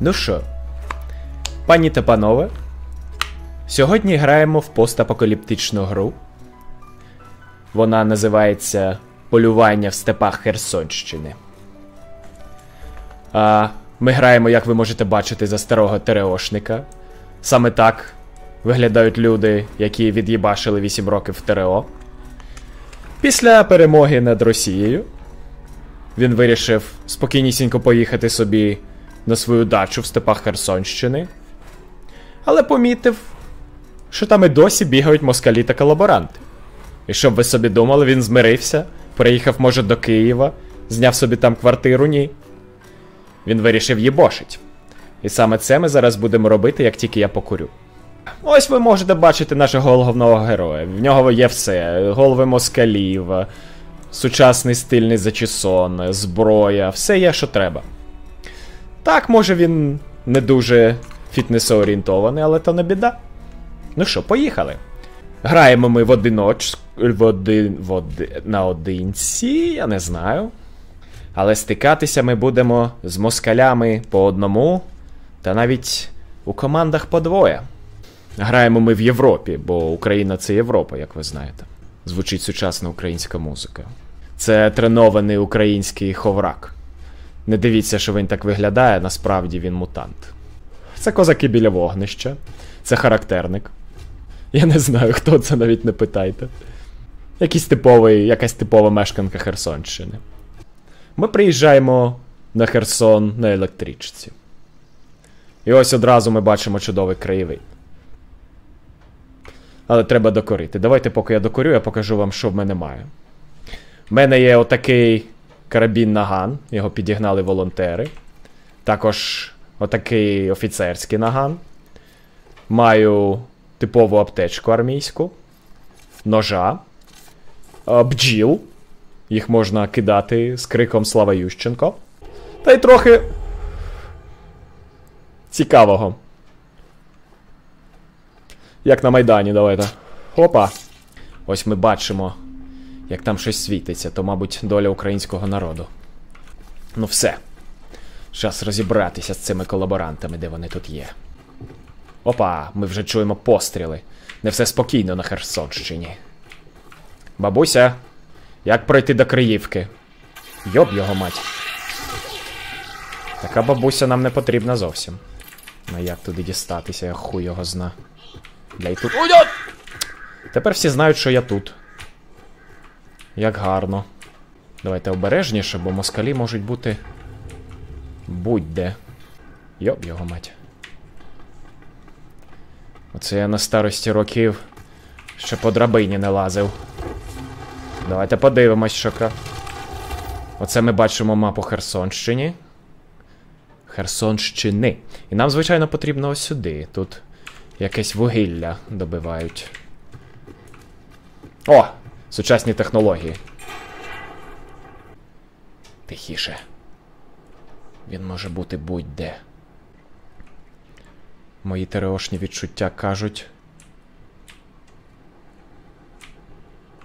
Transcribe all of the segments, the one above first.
Ну що, пані та панове, сьогодні граємо в постапокаліптичну гру. Вона називається Полювання в степах Херсонщини. А, Ми граємо, як ви можете бачити, за старого ТРОшника. Саме так виглядають люди, які від'їбашили 8 років в ТРО. Після перемоги над Росією він вирішив спокійнісінько поїхати собі на свою дачу в степах Херсонщини. Але помітив, що там і досі бігають москалі та колаборанти. І щоб ви собі думали, він змирився, переїхав, може, до Києва, зняв собі там квартиру, ні. Він вирішив їбошить. І саме це ми зараз будемо робити, як тільки я покурю. Ось ви можете бачити нашого головного героя. В нього є все: голови москалів, сучасний стильний зачісон, зброя, все є, що треба. Так, може він не дуже фітнесоорієнтований, але то не біда. Ну що, поїхали. Граємо ми в одиноч... в один... в оди... наодинці, я не знаю. Але стикатися ми будемо з москалями по одному, та навіть у командах по двоє. Граємо ми в Європі, бо Україна це Європа, як ви знаєте. Звучить сучасна українська музика. Це тренований український ховрак. Не дивіться, що він так виглядає, насправді він мутант. Це козаки біля вогнища, це характерник. Я не знаю, хто це навіть не питайте. Якийсь типовий, якась типова мешканка Херсонщини. Ми приїжджаємо на Херсон на електричці. І ось одразу ми бачимо чудовий краєвид. Але треба докорити. Давайте, поки я докорю, я покажу вам, що в мене має. В мене є отакий карабін наган, його підігнали волонтери. Також отакий офіцерський наган. Маю типову аптечку армійську, ножа, бджіл. Їх можна кидати з криком Слава Ющенко. Та й трохи цікавого. Як на Майдані, давайте. Опа. Ось ми бачимо, як там щось світиться, то, мабуть, доля українського народу. Ну все. Час розібратися з цими колаборантами, де вони тут є. Опа, ми вже чуємо постріли. Не все спокійно на Херсонщині. Бабуся, як пройти до Криївки? Йоб його мать. Така бабуся нам не потрібна зовсім. Ну як туди дістатися, я хуй його зна. Бля, і тут. Тепер всі знають, що я тут. Як гарно. Давайте обережніше, бо москалі можуть бути. Будь-де. Йоб його мать. Оце я на старості років ще по драбині не лазив. Давайте подивимось, що. Оце ми бачимо мапу Херсонщині. Херсонщини. І нам, звичайно, потрібно ось сюди. Тут якесь вугілля добивають. О! Сучасні технології. Тихіше. Він може бути будь-де. Мої тереошні відчуття кажуть.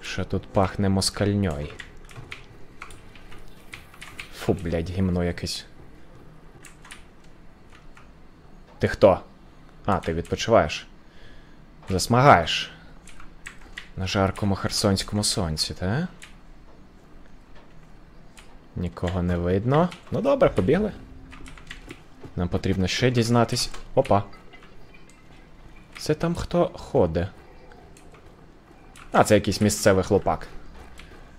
Що тут пахне москальньой. Фу, блядь, гімно якесь. Ти хто? А, ти відпочиваєш. Засмагаєш. На жаркому херсонському сонці, та? Нікого не видно. Ну добре, побігли. Нам потрібно ще дізнатись. Опа. Це там хто ходить? А, це якийсь місцевий хлопак.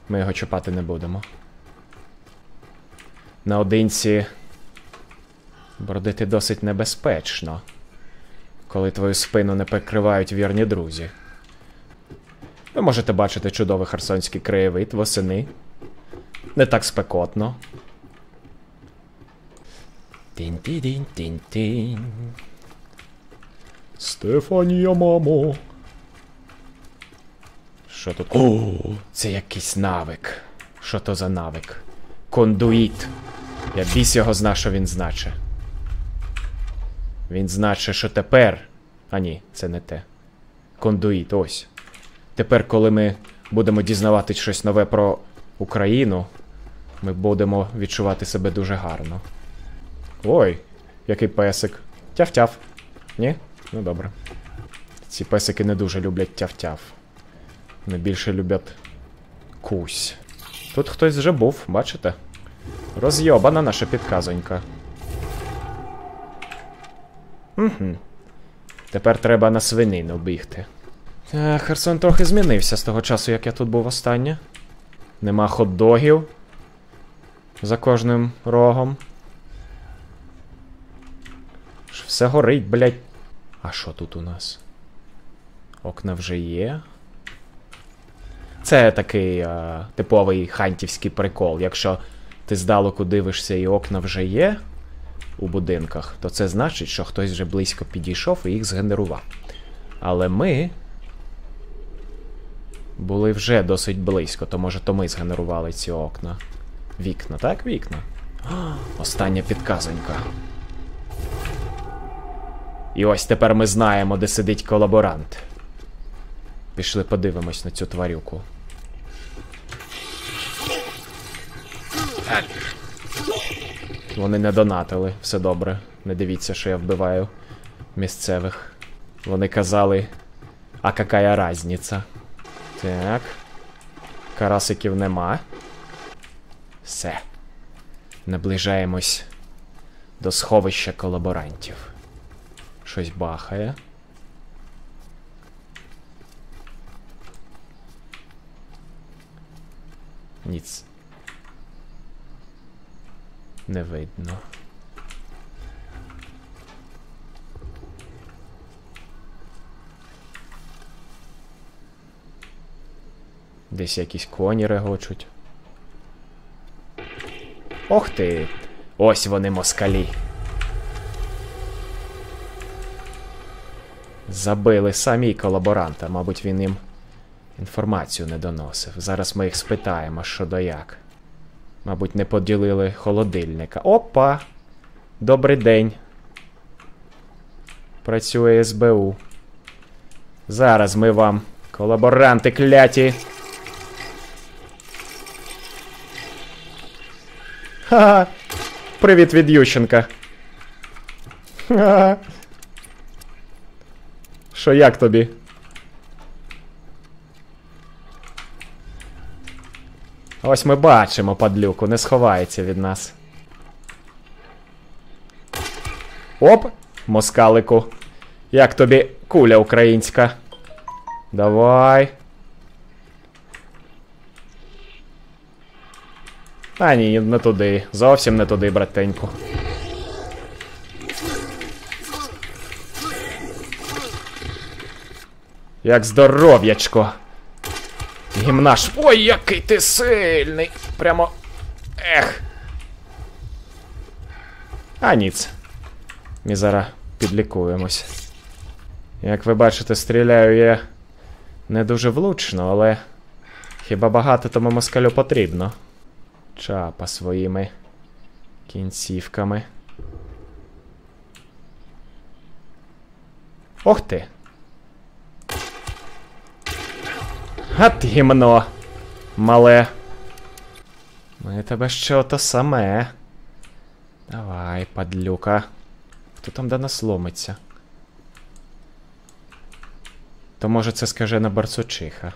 Ми його чіпати не будемо. Наодинці бродити досить небезпечно, коли твою спину не прикривають вірні друзі. Ви можете бачити чудовий херсонський краєвид восени. Не так спекотно. Тінь-тінь-тінь-тінь. Стефанія, мамо. Що тут? О, це якийсь навик. Що то за навик? Кондуїт. Я біс його зна, що він значить. Він значить, що тепер. А ні, це не те. Кондуїт, ось. Тепер, коли ми будемо дізнаватись щось нове про Україну, ми будемо відчувати себе дуже гарно. Ой, який песик. Тяв-тяв. Ні? Ну добре. Ці песики не дуже люблять тяв-тяв. Вони більше люблять кусь. Тут хтось вже був, бачите? Розйобана наша підказонька. Угу. Тепер треба на свинину бігти. Херсон трохи змінився з того часу, як я тут був останнє. Нема хот-догів за кожним рогом. Все горить, блядь. А що тут у нас? Окна вже є. Це такий е, типовий хантівський прикол. Якщо ти здалеку дивишся і окна вже є у будинках, то це значить, що хтось вже близько підійшов і їх згенерував. Але ми були вже досить близько, то може то ми згенерували ці окна. Вікна, так, вікна. Остання підказонька. І ось тепер ми знаємо, де сидить колаборант. Пішли подивимось на цю тварюку. Вони не донатили, все добре. Не дивіться, що я вбиваю місцевих. Вони казали, а какая разниця? Так. Карасиків нема. Все. Наближаємось до сховища колаборантів. Щось бахає. Ніц. Не видно. Десь якісь коні регочуть. Ох ти! Ось вони москалі. Забили самі колаборанта, мабуть, він їм інформацію не доносив. Зараз ми їх спитаємо, що до як. Мабуть, не поділили холодильника. Опа! Добрий день. Працює СБУ. Зараз ми вам, колаборанти кляті. Ха-ха. Привіт від Ющенка. Ха-ха. Що як тобі? Ось ми бачимо падлюку, не сховається від нас. Оп! Москалику. Як тобі куля українська? Давай. А ні, не туди. Зовсім не туди, братеньку. Як здоров'ячко. Гімнаш. Ой, який ти сильний. Прямо. Ех. А ніц. Ми зараз підлікуємось. Як ви бачите, стріляю я не дуже влучно, але хіба багато тому москалю потрібно. Чапа своїми кінцівками. Ох ти! Гат гімно, мале. Ми тебе що то саме. Давай, падлюка. Хто там до нас ломиться? То може це скажена барсучиха.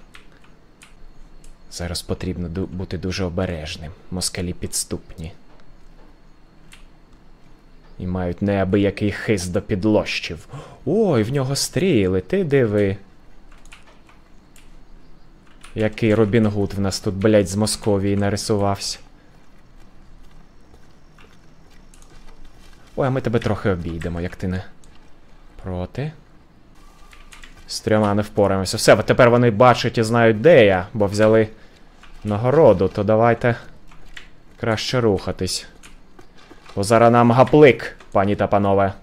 Зараз потрібно бути дуже обережним. Москалі підступні. І мають неабиякий хист до підлощів. Ой, в нього стріли, ти диви. Який Робін Гуд в нас тут, блядь, з Московії нарисувався. Ой, а ми тебе трохи обійдемо, як ти не проти. З трьома не впораємося. Все, тепер вони бачать і знають, де я, бо взяли нагороду, то давайте краще рухатись. Бо зараз нам гаплик, пані та панове.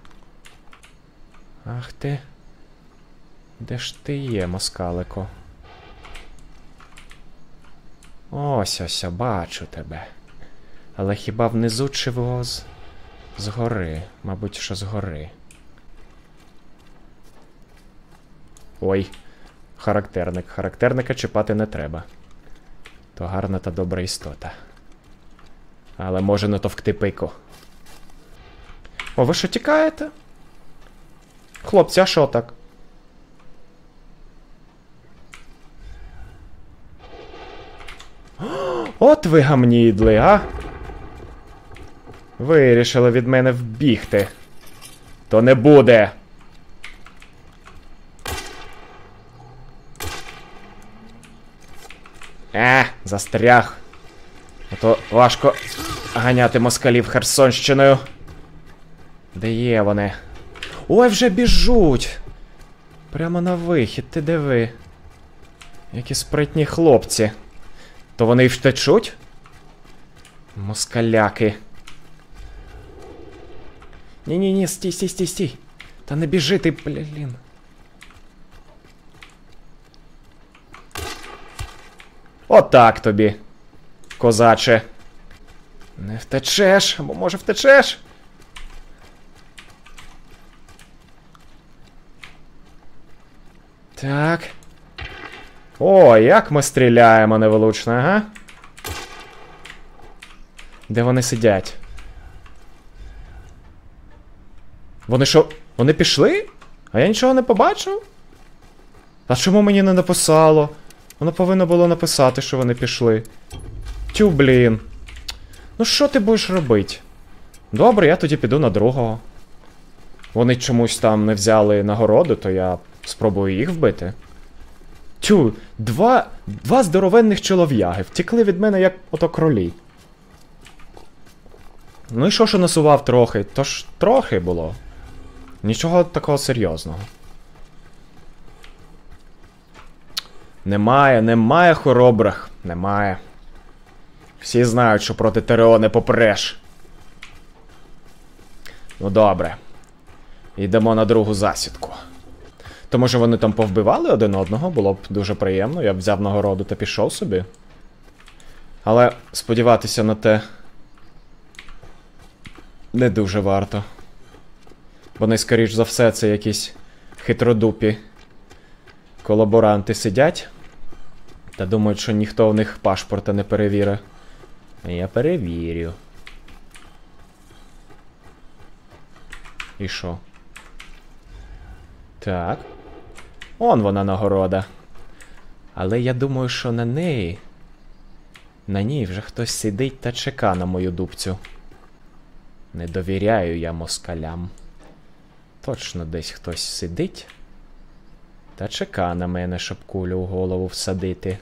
Ах ти. Де ж ти є, москалико? Ось ось, бачу тебе. Але хіба внизу чи воз? Згори. Мабуть, що згори. Ой, характерник. Характерника чіпати не треба. То гарна та добра істота. Але може не товкти пику. О, ви що тікаєте? Хлопці, а що так? От ви гамнідли, а? Вирішили від мене вбігти. То не буде. Е, застряг. А то важко ганяти москалів Херсонщиною. Де є вони? Ой, вже біжуть! Прямо на вихід, ти диви. Які спритні хлопці. То вони й втечуть? Москаляки. Ні-ні-ні, стій, стій, стій, стій. Та не біжи ти, блін. Отак тобі. Козаче. Не втечеш, або може втечеш? Так. О, як ми стріляємо невелучно, ага. Де вони сидять? Вони що? Вони пішли? А я нічого не побачив? А чому мені не написало? Воно повинно було написати, що вони пішли. Тю, блін. Ну що ти будеш робити? Добре, я тоді піду на другого. Вони чомусь там не взяли нагороду, то я спробую їх вбити. Тю, два два здоровенних чолов'яги втекли від мене як ото кролі. Ну і що що насував трохи? То ж трохи було. Нічого такого серйозного. Немає, немає хоробрих. Немає. Всі знають, що проти ТРО не попреш. Ну добре. Йдемо на другу засідку. То може вони там повбивали один одного, було б дуже приємно, я б взяв нагороду та пішов собі. Але сподіватися на те. Не дуже варто. Вони, скоріш за все, це якісь хитродупі колаборанти сидять. Та думають, що ніхто в них пашпорта не перевірить. Я перевірю. І що? Так. Он вона нагорода. Але я думаю, що на неї. На ній вже хтось сидить та чека на мою дубцю. Не довіряю я москалям. Точно десь хтось сидить. Та чека на мене, щоб кулю в голову всадити.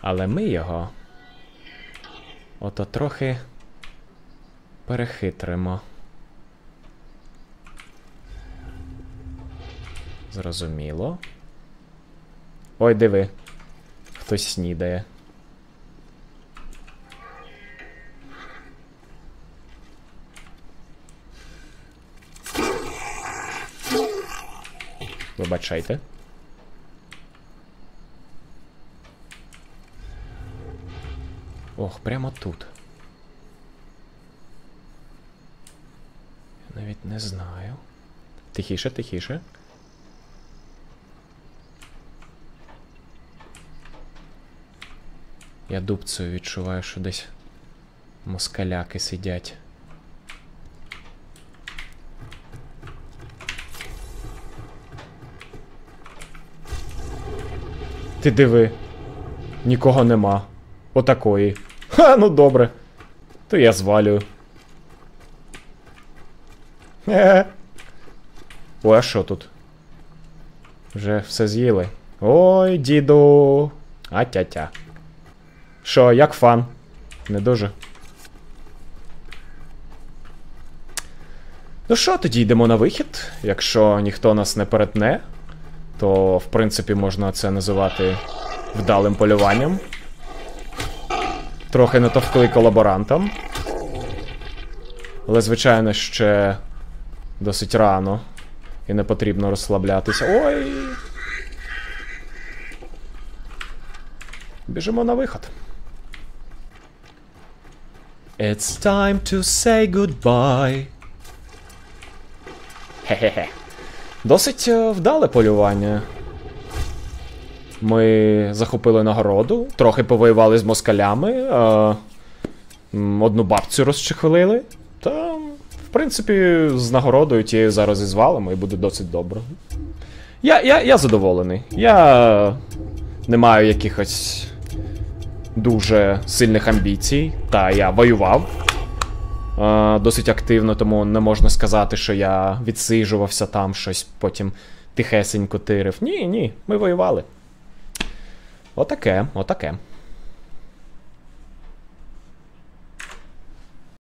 Але ми його. Ото трохи перехитримо. Зрозуміло. Ой, диви. Хтось снідає. Вибачайте. Ох, прямо тут. Я навіть не знаю. Тихіше, тихіше. Я дубцею відчуваю, що десь москаляки сидять. Ти диви. Нікого нема. Отакої. Ха, ну добре. То я звалюю. Е. Ой, а що тут? Вже все з'їли. Ой, діду. А-тя-тя. Що, як фан? Не дуже. Ну що, тоді йдемо на вихід. Якщо ніхто нас не перетне, то в принципі можна це називати вдалим полюванням. Трохи натовкли колаборантам. Але, звичайно, ще досить рано. І не потрібно розслаблятися. Ой! Біжимо на виход. It's time to say goodbye. Хе-хе-хе. Досить е, вдале полювання. Ми захопили нагороду, трохи повоювали з москалями, е, одну бабцю розчехвилили. Та, В принципі, з нагородою тією зараз і звалимо, і буде досить добре. Я, я, я задоволений. Я не маю якихось дуже сильних амбіцій. Та я воював досить активно, тому не можна сказати, що я відсиджувався там, щось потім тихесенько тирив. Ні, ні, ми воювали. Отаке, отаке.